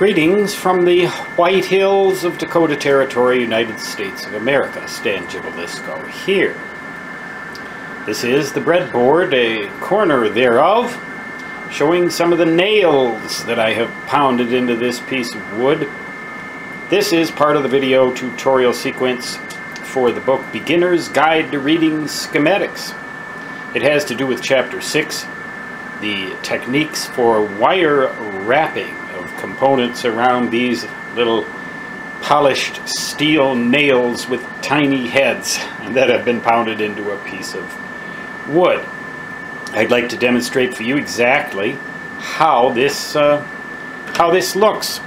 Greetings from the White Hills of Dakota Territory, United States of America. Stan Gibilisco here. This is the breadboard, a corner thereof, showing some of the nails that I have pounded into this piece of wood. This is part of the video tutorial sequence for the book Beginner's Guide to Reading Schematics. It has to do with Chapter 6, the techniques for wire wrapping components around these little polished steel nails with tiny heads that have been pounded into a piece of wood. I'd like to demonstrate for you exactly how this uh, how this looks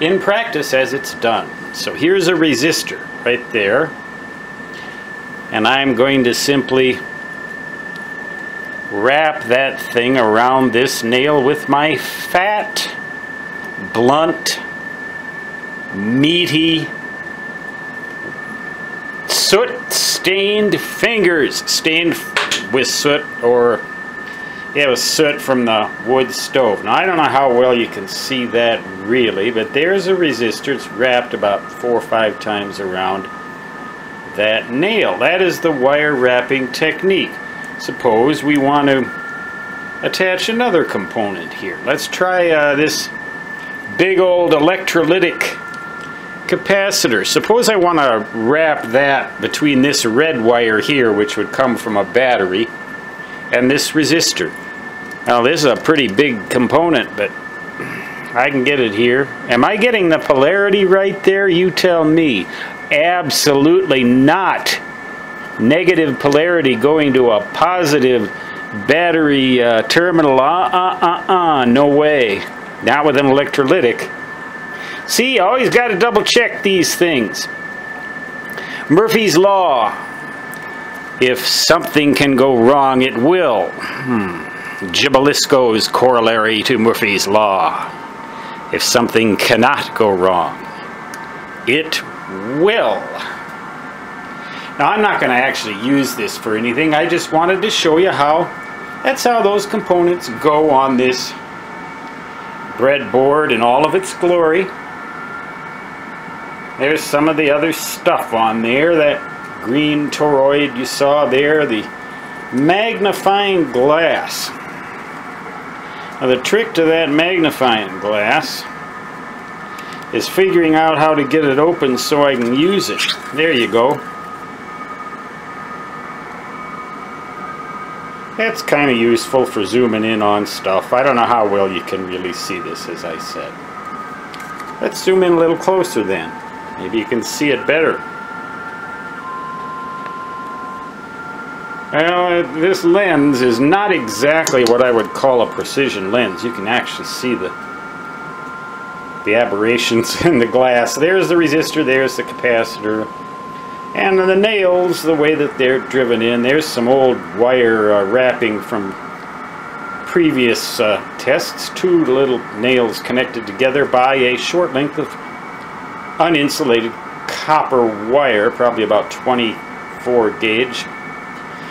in practice as it's done. So here's a resistor right there and I'm going to simply wrap that thing around this nail with my fat, blunt, meaty, soot-stained fingers, stained with soot or yeah, with soot from the wood stove. Now, I don't know how well you can see that really, but there's a resistor. It's wrapped about four or five times around that nail. That is the wire wrapping technique. Suppose we want to attach another component here. Let's try uh, this big old electrolytic capacitor. Suppose I want to wrap that between this red wire here, which would come from a battery, and this resistor. Now this is a pretty big component, but I can get it here. Am I getting the polarity right there? You tell me. Absolutely not negative polarity going to a positive battery uh, terminal. Uh, uh, uh, uh, no way. Not with an electrolytic. See, always got to double check these things. Murphy's Law. If something can go wrong, it will. Hmm. Gibilisco's corollary to Murphy's Law. If something cannot go wrong, it will. Now I'm not going to actually use this for anything. I just wanted to show you how that's how those components go on this breadboard in all of its glory. There's some of the other stuff on there. That green toroid you saw there. The magnifying glass. Now the trick to that magnifying glass is figuring out how to get it open so I can use it. There you go. It's kind of useful for zooming in on stuff. I don't know how well you can really see this, as I said. Let's zoom in a little closer then. Maybe you can see it better. Well, uh, this lens is not exactly what I would call a precision lens. You can actually see the the aberrations in the glass. There's the resistor, there's the capacitor. And the nails, the way that they're driven in, there's some old wire uh, wrapping from previous uh, tests. Two little nails connected together by a short length of uninsulated copper wire, probably about 24 gauge.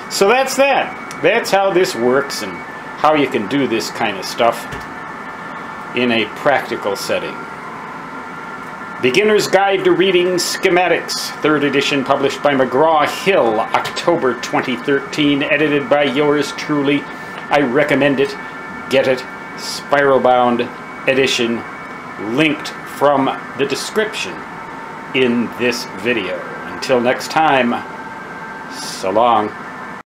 So that's that. That's how this works and how you can do this kind of stuff in a practical setting. Beginner's Guide to Reading Schematics, third edition, published by McGraw-Hill, October 2013, edited by yours truly. I recommend it. Get it. Spiral bound edition, linked from the description in this video. Until next time, so long.